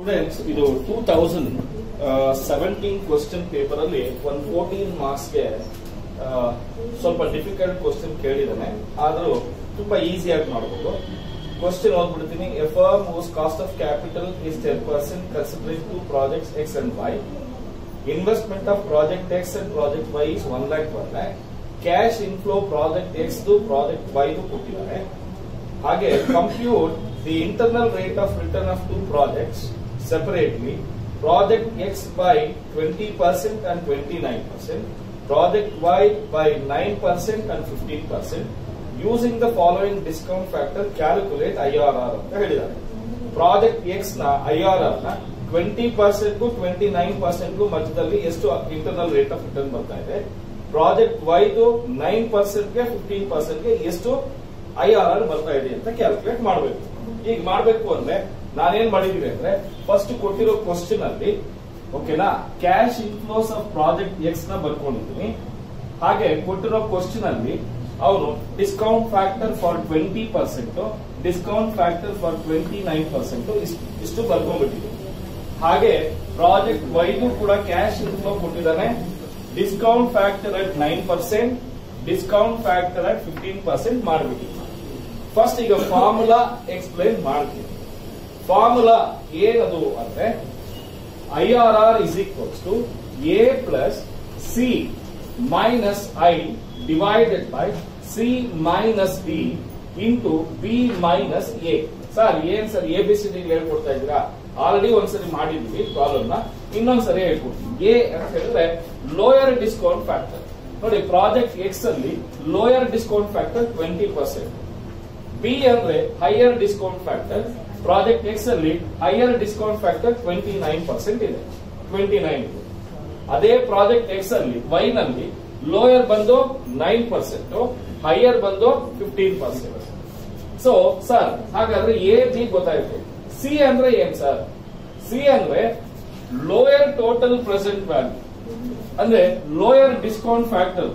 Students ಇದು two thousand seventeen question paper ಅಲ್ಲಿ ಒಂದು ಫೋರ್ಟೀನ್ ಮಾರ್ಕ್ಸ್ಗೆ ಸ್ವಲ್ಪ ಡಿಫಿಕಲ್ಟ್ ಕ್ವಶನ್ ಕೇಳಿದಾನೆ ಆದರೂ ತುಂಬಾ ಈಸಿಯಾಗಿ ಮಾಡಬಹುದು question ಓದ್ಬಿಡ್ತೀನಿ. A firm whose cost of capital is ten percent considering two projects X and Y investment of project X and project Y is one lakh one lakh cash inflow project X project Y ಕೊಟ್ಟಿದ್ದಾರೆ. ಹಾಗೆ compute the internal rate of return of two projects separately project X by 20% and 29%, project Y by 9% and 15%. Using the following discount factor, calculate IRR ಅಂತ ಹೇಳಿದ್ದಾರೆ project ಎಕ್ಸ್ನ ಐಆರ್ಆರ್ನ twenty percent twenty nine ಪರ್ಸೆಂಟ್ಗೂ ಮಧ್ಯದಲ್ಲಿ ಎಷ್ಟು internal rate of return ಬರ್ತಾ ಇದೆ? Project ವೈದು ನೈನ್ ಪರ್ಸೆಂಟ್ಗೆ ಫಿಫ್ಟೀನ್ ಪರ್ಸೆಂಟ್ಗೆ ಪರ್ಸೆಂಟ್ ಗೆ ಆರ್ ಆರ್ ಬರ್ತಾ ಇದೆ ಅಂತ ಕ್ಯಾಲ್ಕುಲೇಟ್ ಮಾಡಬೇಕು. ಈಗ ಮಾಡಬೇಕು ಅಂದ್ರೆ ನಾನೇನ್ ಮಾಡಿದೀವಿ ಅಂದ್ರೆ ಫಸ್ಟ್ ಕೊಟ್ಟಿರೋ ಕ್ವಶನ್ ಅಲ್ಲಿ ಓಕೆನಾ ಕ್ಯಾಶ್ ಇನ್ಫ್ಲೋಸ್ ಆಫ್ ಪ್ರಾಜೆಕ್ಟ್ ಎಕ್ಸ್ನ ಬರ್ಕೊಂಡಿದ್ದೀನಿ. ಹಾಗೆ ಕೊಟ್ಟಿರೋ ಕ್ವಶನ್ ಅಲ್ಲಿ ಅವರು discount factor for twenty percent discount factor for twenty nine percent ಇಷ್ಟು ಬರ್ಕೊಂಡ್ಬಿಟ್ಟಿದೆ. ಹಾಗೆ ಪ್ರಾಜೆಕ್ಟ್ ವೈಗೂ ಕೂಡ ಕ್ಯಾಶ್ ಇನ್ಫ್ಲೋ ಕೊಟ್ಟಿದ್ದಾನೆ. Discount factor at nine percent discount factor at fifteen percent ಮಾಡ್ಬಿಟ್ಟಿದ್ದೀನಿ first ಈಗ ಫಾರ್ಮುಲಾ ಎಕ್ಸ್ಪ್ಲೈನ್ ಮಾಡ್ತೀನಿ. ಫಾರ್ಮುಲಾ ಏನದು ಅಂದ್ರೆ I R R is equals to A plus C minus I divided by C minus B into B minus A sir ಏನ್ sir A B C D ಹೇಳ್ಕೊಡ್ತಾ ಇದ್ದೀರಾ? Already ಒಂದ್ಸರಿ ಮಾಡಿದ್ವಿ ಪ್ರಾಬ್ಲಮ್ನ. ಇನ್ನೊಂದ್ಸರಿ ಹೇಳ್ಕೊಡ್ತೀನಿ. ಎ ಅಂತ ಹೇಳಿದ್ರೆ ಲೋಯರ್ ಡಿಸ್ಕೌಂಟ್ ಫ್ಯಾಕ್ಟರ್ ನೋಡಿ ಪ್ರಾಜೆಕ್ಟ್ ಎಕ್ಸ್ ಅಲ್ಲಿ lower discount factor twenty percent B ಅಂದ್ರೆ higher discount factor project X ಅಲ್ಲಿ higher discount factor twenty nine percent ಇದೆ. ಟ್ವೆಂಟಿ ನೈನ್ ಇದೆ. ಅದೇ ಪ್ರಾಜೆಕ್ಟ್ ಎಕ್ಸ್ ಅಲ್ಲಿ ವೈ ನಲ್ಲಿ ಲೋಯರ್ ಬಂದು ನೈನ್ ಪರ್ಸೆಂಟ್ ಹೈಯರ್ ಬಂದು ಫಿಫ್ಟೀನ್ ಪರ್ಸೆಂಟ್ ಸೊ ಸರ್ ಹಾಗಾದ್ರೆ ಎ ಬಿ ಗೊತ್ತಾಯ್ತು. ಸಿ ಅಂದ್ರೆ ಏನ್ ಸರ್ ಸಿ ಅಂದ್ರೆ ಲೋಯರ್ ಟೋಟಲ್ ಪ್ರೆಸೆಂಟ್ ವ್ಯಾಲ್ಯೂ ಅಂದ್ರೆ ಲೋಯರ್ ಡಿಸ್ಕೌಂಟ್ ಫ್ಯಾಕ್ಟರ್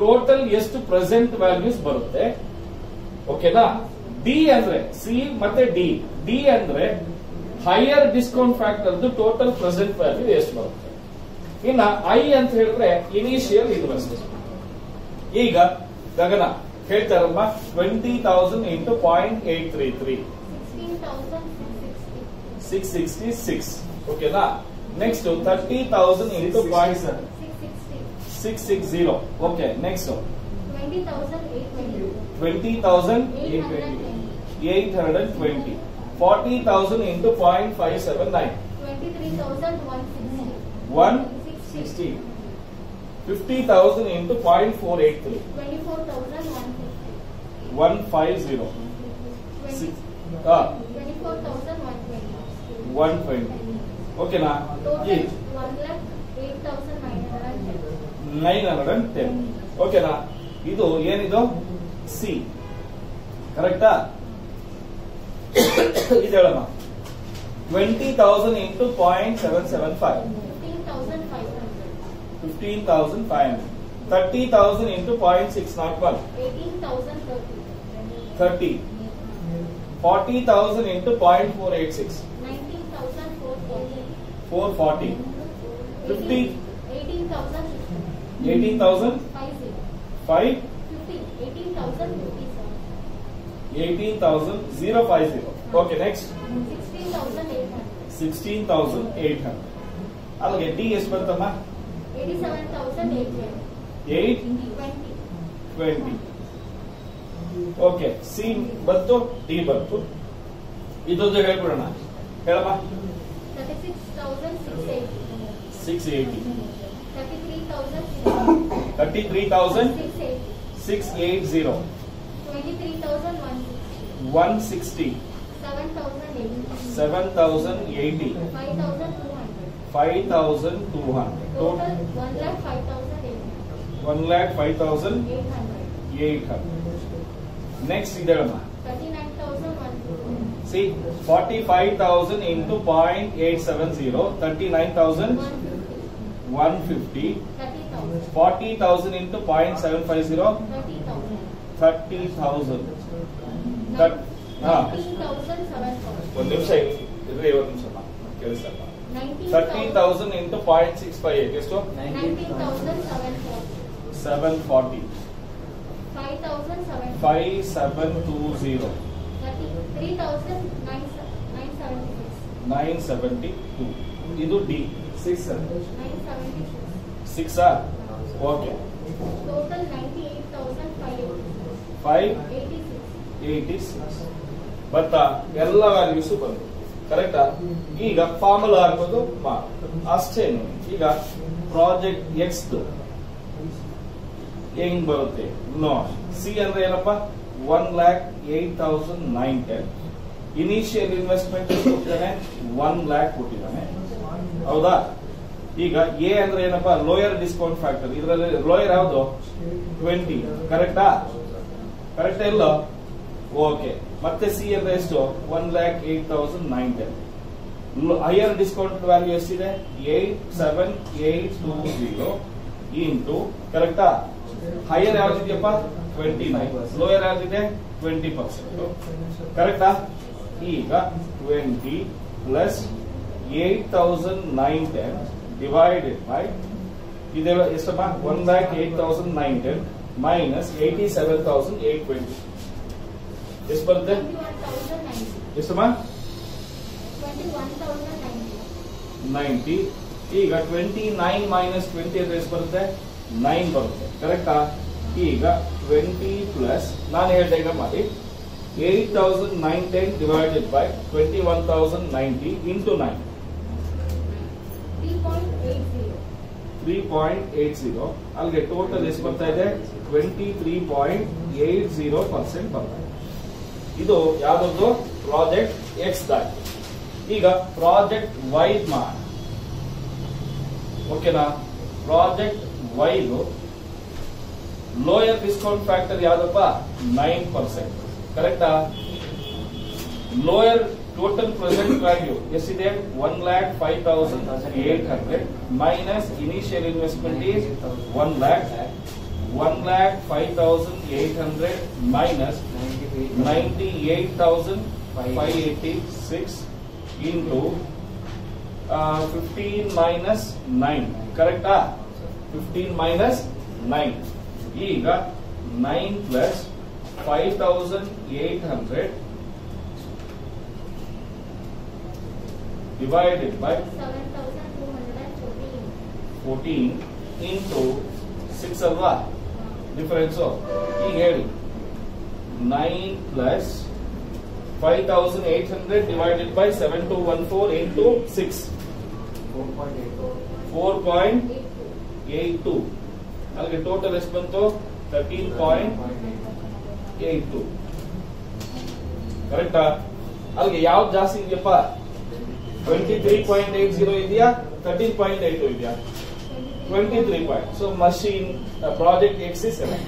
ಟೋಟಲ್ ಎಷ್ಟು ಪ್ರೆಸೆಂಟ್ ವ್ಯಾಲ್ಯೂಸ್ ಬರುತ್ತೆ? ಓಕೆನಾ ಡಿ ಅಂದ್ರೆ ಸಿ ಮತ್ತೆ ಡಿ ಡಿ ಅಂದ್ರೆ higher discount factor total present value ಎಷ್ಟು ಬರುತ್ತೆ? ಇನ್ನ ಐ ಅಂತ ಹೇಳಿದ್ರೆ ಇನಿಷಿಯಲ್ ಇನ್ವೆಸ್ಟ್ಮೆಂಟ್ ಈಗ ಗಗನ ಹೇಳ್ತಾರಮ್ಮ twenty thousand into point eight three three six sixty six ಓಕೆನಾ next thirty thousand into point six six zero okay next 20,820. 40,000 into 0.579. 23,160. 50,000 into 0.483. 24,150. 150. Ah. Okay, na? 1 lakh 8,910. 910. Okay, na? ಇದು ಏನಿದು? C. ಕರೆಕ್ಟಾ ಇದು ಹೇಳಮ್ಮ. Twenty thousand into point seven seven five fifteen thousand five hundred thirty thousand into point six nought one thirty forty thousand into point four eight six four forty fifty eighteen thousand five eighteen thousand zero five zero okay next sixteen thousand eight hundred ಅಲ್ಲಿಗೆ D ಎಷ್ಟು ಬರ್ತಮ್ಮ? Eight twenty okay C ಬಂತು D ಬಂತು. ಇದೊಂದು ಹೇಳ್ಬಿಡೋಣ. ಹೇಳಮ್ಮ. Six eighty 33,680. 160. 7,080. 5,200. Total 1 lakh 5,800. Next, Idalama. See, 45,000 into 0.870, 39,000. Total one lakh five thousand eight hundred next ಇದೆಯಮ್ಮ C forty five thousand into point eight seven zero thirty nine thousand one fifty forty thousand into point seven five zero thirty thousand ಹಾ thousand seven ಒಂದ್ ನಿಮಿಷ ಇರ್ರಿ ಒಂದ್ ನಿಮಿಷ ಕೇಳಿಸಲ್ಲ Nineteen thirty thousand into point six five eight ಎಷ್ಟು Nineteen thousand seven forty. Seven forty Five thousand seven. Five seven two zero Thirty. Three thousand nine nine seventy two. ಇದು D. Six. Six okay. Five eighty six ಬತ್ತ ಎಲ್ಲ values ಬಂತು ಕರೆಕ್ಟಾ ಈಗ formula ಹಾಕೋದು ಅಷ್ಟೇನು. ಈಗ ಪ್ರಾಜೆಕ್ಟ್ ಎಕ್ಸ್ ಹೆಂಗ್ ಬರುತ್ತೆ? ನೋ ಸಿ ಅಂದ್ರೆ ಏನಪ್ಪ? One lakh eight thousand nine ten initial investment ಕೊಟ್ಟಿದ್ದಾನೆ ಒನ್ ಲ್ಯಾಕ್ ಕೊಟ್ಟಿದ್ದಾನೆ. ಹೌದಾ? ಈಗ ಎ ಅಂದ್ರೆ ಏನಪ್ಪ? ಲೋಯರ್ ಡಿಸ್ಕೌಂಟ್ ಫ್ಯಾಕ್ಟರ್ ಇದರಲ್ಲಿ ಲೋಯರ್ ಯಾವುದು? ಟ್ವೆಂಟಿ ಕರೆಕ್ಟಾ ಕರೆಕ್ಟ್ ಇಲ್ಲ ಓಕೆ ಮತ್ತೆ ಸಿ ಅಂದ್ರೆ ಎಷ್ಟು? One lakh eight thousand nine ten higher discount value ಎಷ್ಟಿದೆ? Eight seven eight two zero into ಕರೆಕ್ಟಾ ಹೈಯರ್ ಯಾವ್ದಿದೆಯಪ್ಪ? ಟ್ವೆಂಟಿ ನೈನ್ ಲೋಯರ್ ಯಾವ್ದಿದೆ ಟ್ವೆಂಟಿ ಪರ್ಸೆಂಟ್ ಕರೆಕ್ಟಾ ಈಗ twenty plus eight thousand nine ten divided by ಇದೆಲ್ಲ ಎಷ್ಟಪ್ಪ one lakh eight thousand nine ten minus eighty seven thousand eight twenty ಎಷ್ಟು ಬರುತ್ತೆ ಎಷ್ಟಮ್ಮ. ನೈಂಟಿ ಈಗ ಟ್ವೆಂಟಿ ನೈನ್ ಮೈನಸ್ ಟ್ವೆಂಟಿ ಅಂದ್ರೆ ಎಷ್ಟು ಬರುತ್ತೆ? ನೈನ್ ಬರುತ್ತೆ. ಕರೆಕ್ಟಾ ಈಗ ಟ್ವೆಂಟಿ ಪ್ಲಸ್ ನಾನು ಹೇಳ್ದೆ ಈಗ ಮಾಡಿ. Eight thousand nine ten divided by twenty one thousand ninety into nine Three point eight zero. Three point eight zero ಅಲ್ಲಿಗೆ ಟೋಟಲ್ ಎಷ್ಟು ಬರ್ತಾ ಇದೆ? Twenty three point eight zero percent ಬರ್ತಾ ಇದೆ. ಇದು ಯಾವ್ದೊಂದು? Project X ದಾಗಿ. ಈಗ ಪ್ರಾಜೆಕ್ಟ್ ವೈ ಮಾಡಿ. ಓಕೆನಾ ಪ್ರಾಜೆಕ್ಟ್ ವೈದು ಲೋಯರ್ ಡಿಸ್ಕೌಂಟ್ ಫ್ಯಾಕ್ಟರ್ ಯಾವುದಪ್ಪ? ನೈನ್ ಪರ್ಸೆಂಟ್ ಕರೆಕ್ಟಾ? ಲೋಯರ್ ಟೋಟಲ್ ಪ್ರೆಸೆಂಟ್ ವ್ಯಾಲ್ಯೂ ಎಷ್ಟಿದೆ one lakh five thousand eight hundred minus initial investment is one lakh one lakh five thousand eight hundred minus ninety eight thousand five eighty six into fifteen minus nine ಕರೆಕ್ಟಾ fifteen minus nine ಈಗ nine plus five thousand eight hundred divided by 14 into 6 ಅಲ್ವಾ difference ಈಗ ಹೇಳಿ 9 plus 5800 divided by 7214 into 6 4.82 ಅಲ್ಲಿಗೆ total ಎಷ್ಟು ಬಂತು 13.82 K ಇತ್ತು ಕರೆಕ್ಟಾ? ಅಲ್ಲಿಗೆ ಯಾವ್ದು ಜಾಸ್ತಿ ಇದೆಯಪ್ಪ? Twenty three point eight zero ಇದೆಯಾ? ತರ್ಟೀನ್ ಪಾಯಿಂಟ್ ಏಟ್ ಇದೆಯಾ? Twenty three point so machine project axis C seven